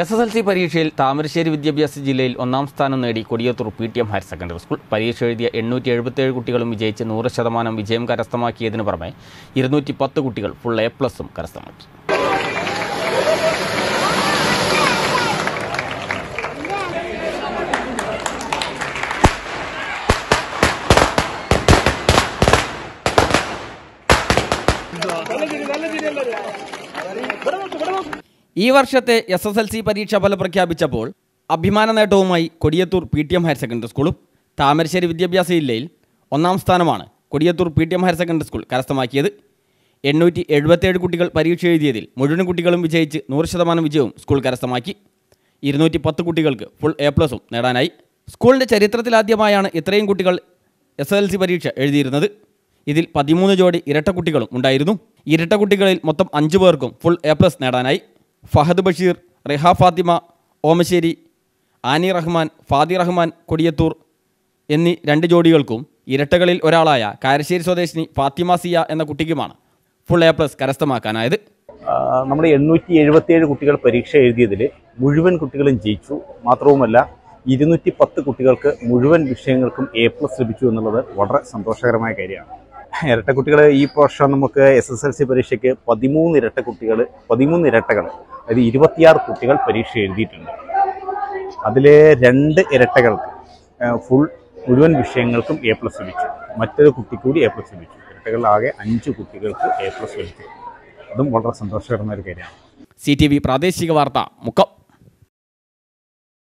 S S L C പരീക്ഷയിൽ താമരശ്ശേരി വിദ്യാഭ്യാസ ജില്ലയിൽ ഒന്നാം സ്ഥാനം നേടി Kodiyathur P T M higher secondary school. പരീക്ഷ എഴുതിയ എണ്ണൂറ്റി എഴുപത്തിയേഴ് കുട്ടികളും വിജയിച്ച് നൂറ് ശതമാനം വിജയം കരസ്ഥമാക്കിയതിന് പുറമെ ഇരുന്നൂറ്റി പത്ത് കുട്ടികൾ ഫുൾ എ പ്ലസും കരസ്ഥമാക്കി. ഈ വർഷത്തെ എസ് എസ് എൽ സി പരീക്ഷാ ഫലം പ്രഖ്യാപിച്ചപ്പോൾ അഭിമാന നേട്ടവുമായി Kodiyathur P T M higher secondary സ്കൂളും താമരശ്ശേരി വിദ്യാഭ്യാസ ജില്ലയിൽ ഒന്നാം സ്ഥാനമാണ് Kodiyathur P T M higher secondary school കരസ്ഥമാക്കിയത്. എണ്ണൂറ്റി എഴുപത്തേഴ് കുട്ടികൾ പരീക്ഷ എഴുതിയതിൽ മുഴുവൻ കുട്ടികളും വിജയിച്ച് നൂറ് ശതമാനം വിജയവും സ്കൂൾ കരസ്ഥമാക്കി. ഇരുന്നൂറ്റി പത്ത് കുട്ടികൾക്ക് ഫുൾ എ പ്ലസും നേടാനായി. സ്കൂളിന്റെ ചരിത്രത്തിലാദ്യമായാണ് ഇത്രയും കുട്ടികൾ എസ് എൽ സി പരീക്ഷ എഴുതിയിരുന്നത്. ഇതിൽ പതിമൂന്ന് ജോഡി ഇരട്ട കുട്ടികളും ഉണ്ടായിരുന്നു. ഇരട്ട കുട്ടികളിൽ മൊത്തം അഞ്ച് പേർക്കും ഫുൾ എ പ്ലസ് നേടാനായി. ഫഹദ് ബഷീർ റിഹ ഫാത്തിമ ഓമശ്ശേരി ആനി റഹ്മാൻ ഫാദി റഹ്മാൻ കൊടിയത്തൂർ എന്നീ രണ്ട് ജോഡികൾക്കും ഇരട്ടകളിൽ ഒരാളായ കാരശ്ശേരി സ്വദേശിനി ഫാത്തിമ സിയ എന്ന കുട്ടിക്കുമാണ് ഫുൾ എ പ്ലസ് കരസ്ഥമാക്കാനായത്. നമ്മുടെ എണ്ണൂറ്റി എഴുപത്തിയേഴ് കുട്ടികൾ പരീക്ഷ എഴുതിയതിൽ മുഴുവൻ കുട്ടികളും ജയിച്ചു. മാത്രവുമല്ല ഇരുന്നൂറ്റി പത്ത് കുട്ടികൾക്ക് മുഴുവൻ വിഷയങ്ങൾക്കും എ പ്ലസ് ലഭിച്ചു എന്നുള്ളത് വളരെ സന്തോഷകരമായ കാര്യമാണ്. ഇരട്ട കുട്ടികൾ ഈ വർഷം നമുക്ക് എസ് എസ് എൽ സി പരീക്ഷയ്ക്ക് പതിമൂന്ന് ഇരട്ടക്കുട്ടികൾ പതിമൂന്ന് ഇരട്ടകൾ അതായത് ഇരുപത്തിയാറ് കുട്ടികൾ പരീക്ഷ എഴുതിയിട്ടുണ്ട്. അതിൽ രണ്ട് ഇരട്ടകൾക്ക് ഫുൾ മുഴുവൻ വിഷയങ്ങൾക്കും എ പ്ലസ് ലഭിച്ചു. മറ്റൊരു കുട്ടിക്കൂടി എ പ്ലസ് ലഭിച്ചു. ഇരട്ടകളിലാകെ അഞ്ച് കുട്ടികൾക്ക് എ പ്ലസ് ലഭിച്ചു. അതും വളരെ സന്തോഷകരമായ ഒരു കാര്യമാണ്. സി ടി വി പ്രാദേശിക വാർത്ത മുക്കം.